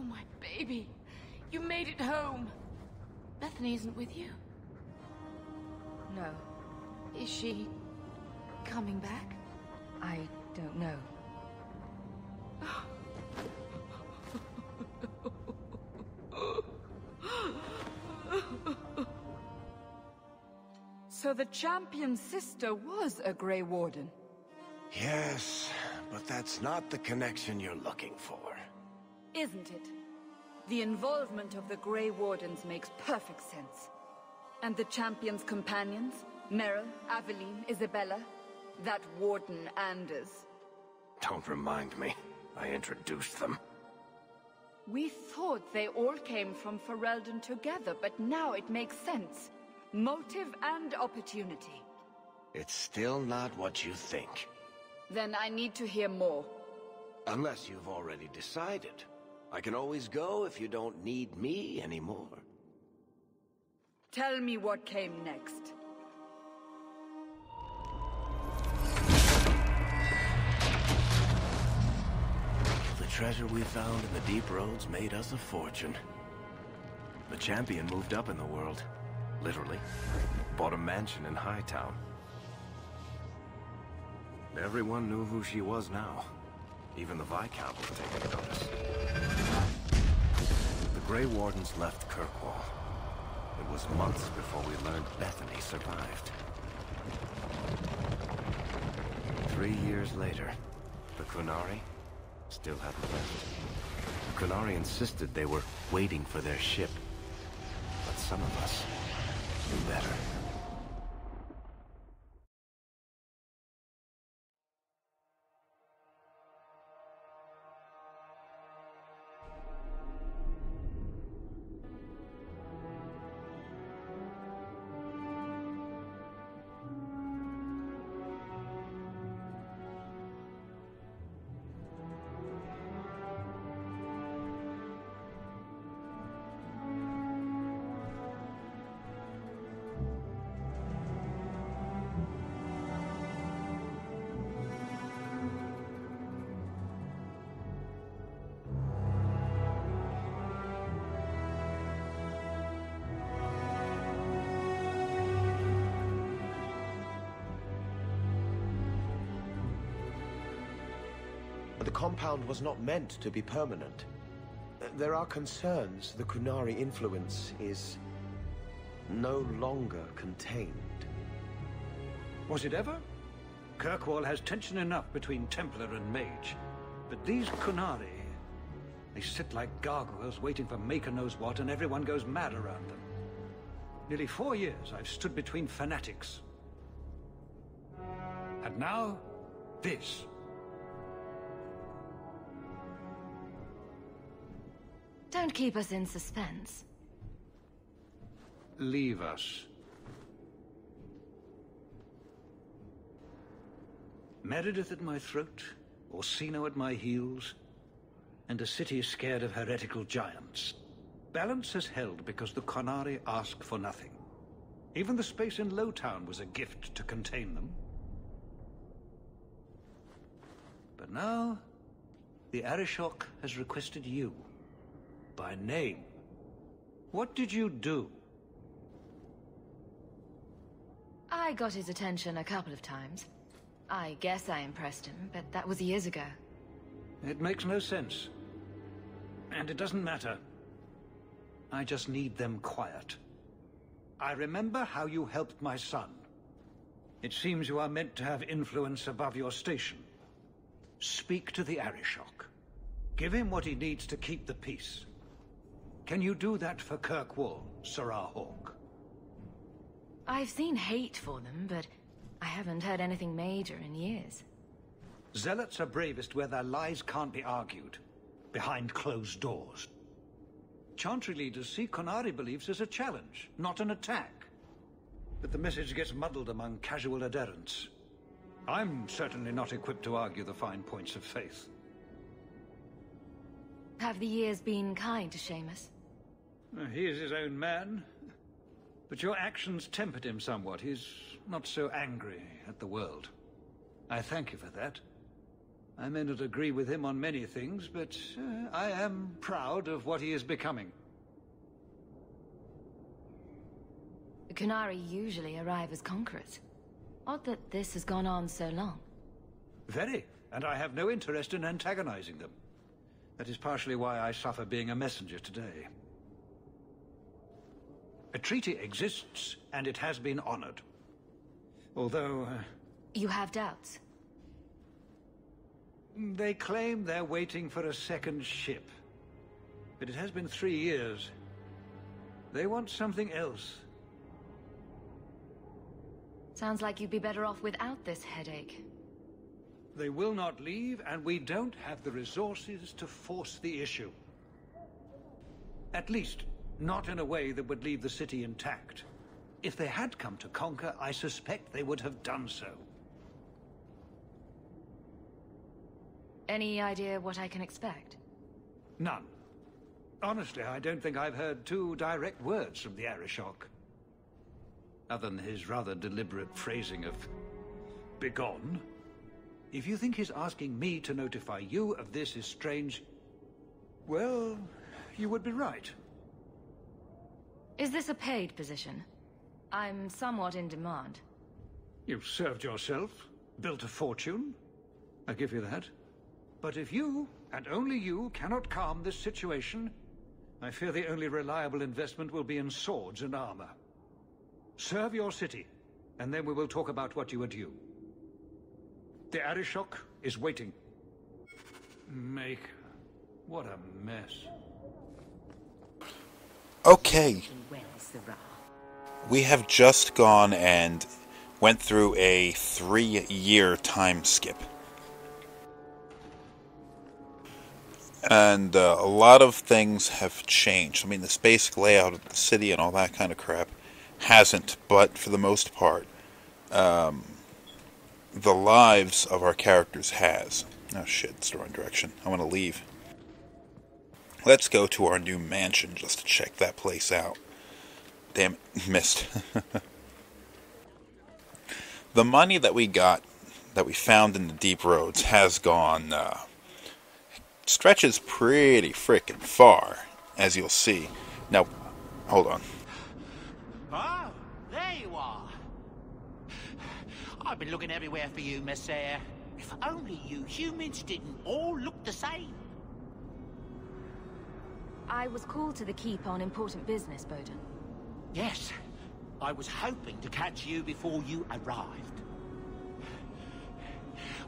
Oh, my baby. You made it home. Bethany isn't with you. No. Is she... coming back? I don't know. so the champion's sister was a Grey Warden? Yes, but that's not the connection you're looking for. Isn't it? The involvement of the Grey Wardens makes perfect sense. And the champion's companions? Merrill, Aveline, Isabela? That Warden Anders? Don't remind me. I introduced them. We thought they all came from Ferelden together, but now it makes sense. Motive and opportunity. It's still not what you think. Then I need to hear more. Unless you've already decided. I can always go if you don't need me anymore. Tell me what came next. The treasure we found in the deep roads made us a fortune. The champion moved up in the world. Literally. Bought a mansion in Hightown. Everyone knew who she was now. Even the Viscount was taking notice. The Grey Wardens left Kirkwall. It was months before we learned Bethany survived. Three years later, the Qunari still hadn't left. The Qunari insisted they were waiting for their ship. But some of us knew better. The compound was not meant to be permanent. There are concerns the Qunari influence is no longer contained. Was it ever? Kirkwall has tension enough between Templar and Mage. But these Qunari, they sit like gargoyles waiting for Maker knows what, and everyone goes mad around them. Nearly four years I've stood between fanatics. And now, this. Don't keep us in suspense. Leave us. Meredith at my throat, Orsino at my heels, and a city scared of heretical giants. Balance has held because the Qunari ask for nothing. Even the space in Lowtown was a gift to contain them. But now, the Arishok has requested you. By name. What did you do? I got his attention a couple of times. I guess I impressed him, but that was years ago. It makes no sense. And it doesn't matter. I just need them quiet. I remember how you helped my son. It seems you are meant to have influence above your station. Speak to the Arishok. Give him what he needs to keep the peace. Can you do that for Kirkwall, Serah Hawke? I've seen hate for them, but I haven't heard anything major in years. Zealots are bravest where their lies can't be argued. Behind closed doors. Chantry leaders see Qunari beliefs as a challenge, not an attack. But the message gets muddled among casual adherents. I'm certainly not equipped to argue the fine points of faith. Have the years been kind to Seamus? Uh, He is his own man. But your actions tempered him somewhat. He's not so angry at the world. I thank you for that. I may not agree with him on many things, but uh, I am proud of what he is becoming. The Qunari usually arrive as conquerors. Odd that this has gone on so long. Very, and I have no interest in antagonizing them. That is partially why I suffer being a messenger today. A treaty exists, and it has been honored. Although... Uh, you have doubts? They claim they're waiting for a second ship. But it has been three years. They want something else. Sounds like you'd be better off without this headache. They will not leave, and we don't have the resources to force the issue. At least, not in a way that would leave the city intact. If they had come to conquer, I suspect they would have done so. Any idea what I can expect? None. Honestly, I don't think I've heard two direct words from the Arishok. Other than his rather deliberate phrasing of... begone. If you think his asking me to notify you of this is strange, well, you would be right. Is this a paid position? I'm somewhat in demand. You've served yourself, built a fortune. I give you that. But if you, and only you, cannot calm this situation, I fear the only reliable investment will be in swords and armor. Serve your city, and then we will talk about what you are due. The Arishok is waiting. Make... what a mess. Okay. We have just gone and went through a three-year time skip. And uh, a lot of things have changed. I mean, the basic layout of the city and all that kind of crap hasn't, but for the most part, um, the lives of our characters has. Oh shit, it's the wrong direction. I want to leave. Let's go to our new mansion just to check that place out. Damn it, missed. the money that we got, that we found in the deep roads, has gone, uh, stretches pretty frickin' far, as you'll see. Now, hold on. Oh, there you are. I've been looking everywhere for you, Messere. If only you humans didn't all look the same. I was called to the Keep on important business, Bodahn. Yes. I was hoping to catch you before you arrived.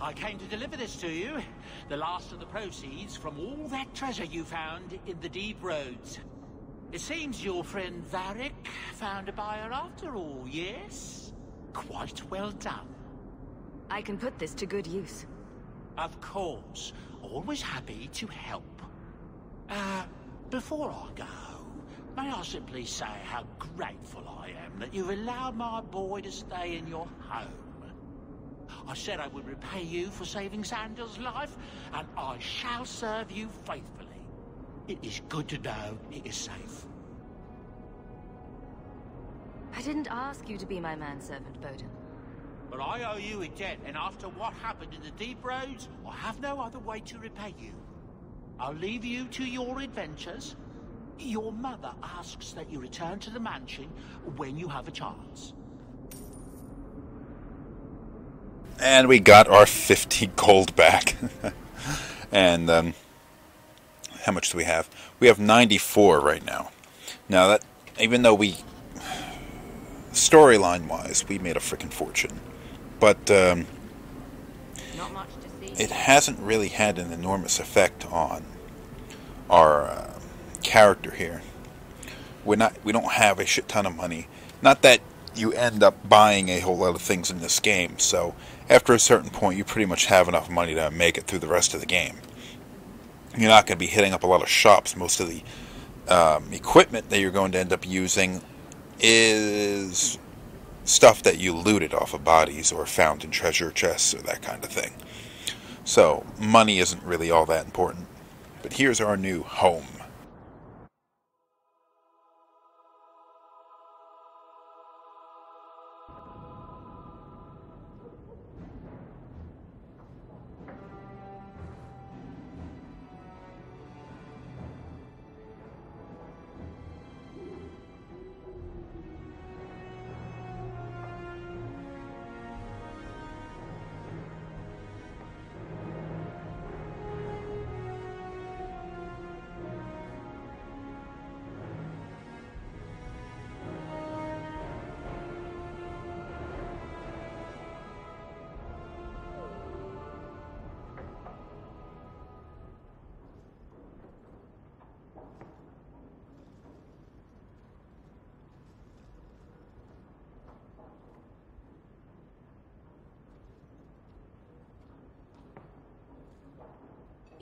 I came to deliver this to you. The last of the proceeds from all that treasure you found in the deep roads. It seems your friend Varric found a buyer after all, yes? Quite well done. I can put this to good use. Of course. Always happy to help. Before I go, may I simply say how grateful I am that you've allowed my boy to stay in your home. I said I would repay you for saving Sandal's life, and I shall serve you faithfully. It is good to know it is safe. I didn't ask you to be my manservant, Bodahn. But I owe you a debt, and after what happened in the deep roads, I have no other way to repay you. I'll leave you to your adventures. Your mother asks that you return to the mansion when you have a chance. And we got our 50 gold back. and um, how much do we have? We have 94 right now. Now that even though we storyline wise we made a freaking fortune, but um, it hasn't really had an enormous effect on our uh, character here. We're not we don't have a shit ton of money. Not that you end up buying a whole lot of things in this game. So after a certain point, you pretty much have enough money to make it through the rest of the game you're not going to be hitting up a lot of shops. Most of the um, equipment that you're going to end up using is stuff that you looted off of bodies or found in treasure chests or that kind of thing. So, money isn't really all that important. But here's our new home.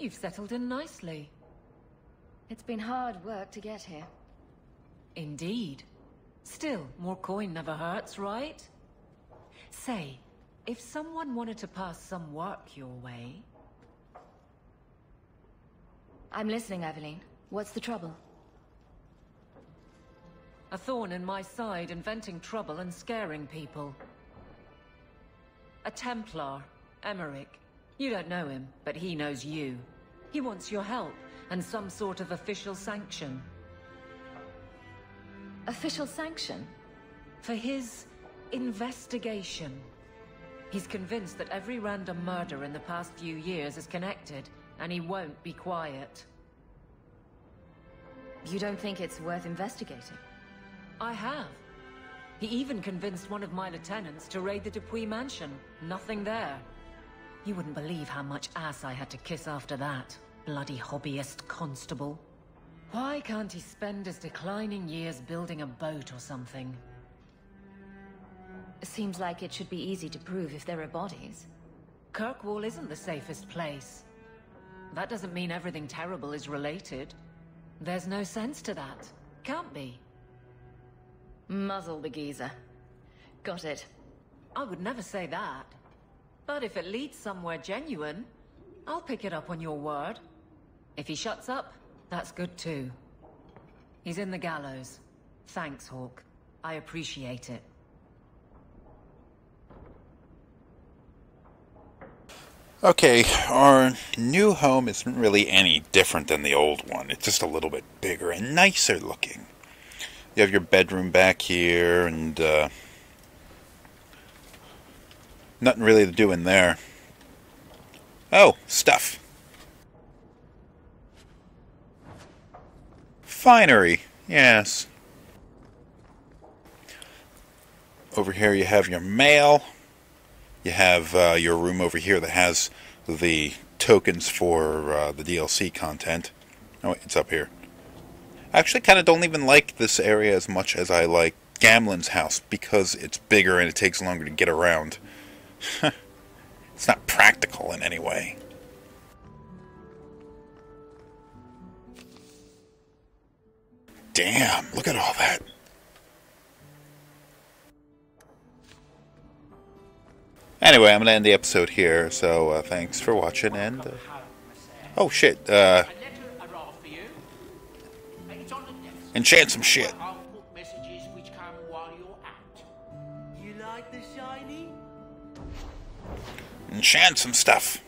You've settled in nicely. It's been hard work to get here. Indeed. Still, more coin never hurts, right? Say, if someone wanted to pass some work your way... I'm listening, Aveline. What's the trouble? A thorn in my side inventing trouble and scaring people. A Templar, Emeric. You don't know him, but he knows you. He wants your help, and some sort of official sanction. Official sanction? For his investigation. He's convinced that every random murder in the past few years is connected, and he won't be quiet. You don't think it's worth investigating? I have. He even convinced one of my lieutenants to raid the Dupuis mansion. Nothing there. You wouldn't believe how much ass I had to kiss after that. Bloody hobbyist constable. Why can't he spend his declining years building a boat or something? Seems like it should be easy to prove if there are bodies. Kirkwall isn't the safest place. That doesn't mean everything terrible is related. There's no sense to that. Can't be. Muzzle the geezer. Got it. I would never say that. But if it leads somewhere genuine, I'll pick it up on your word. If he shuts up, that's good too. He's in the gallows. Thanks, Hawke. I appreciate it. Okay, our new home isn't really any different than the old one. It's just a little bit bigger and nicer looking. You have your bedroom back here, and uh, nothing really to do in there. Oh, stuff. Finery, yes. Over here you have your mail. You have uh, your room over here that has the tokens for uh, the DLC content. Oh, wait, it's up here. I actually kind of don't even like this area as much as I like Gamlen's house because it's bigger and it takes longer to get around. it's not practical in any way. Damn, look at all that. Anyway, I'm going to end the episode here, so uh, thanks for watching, and... Uh, oh, shit, uh... Enchant some shit. Like? Enchant some stuff.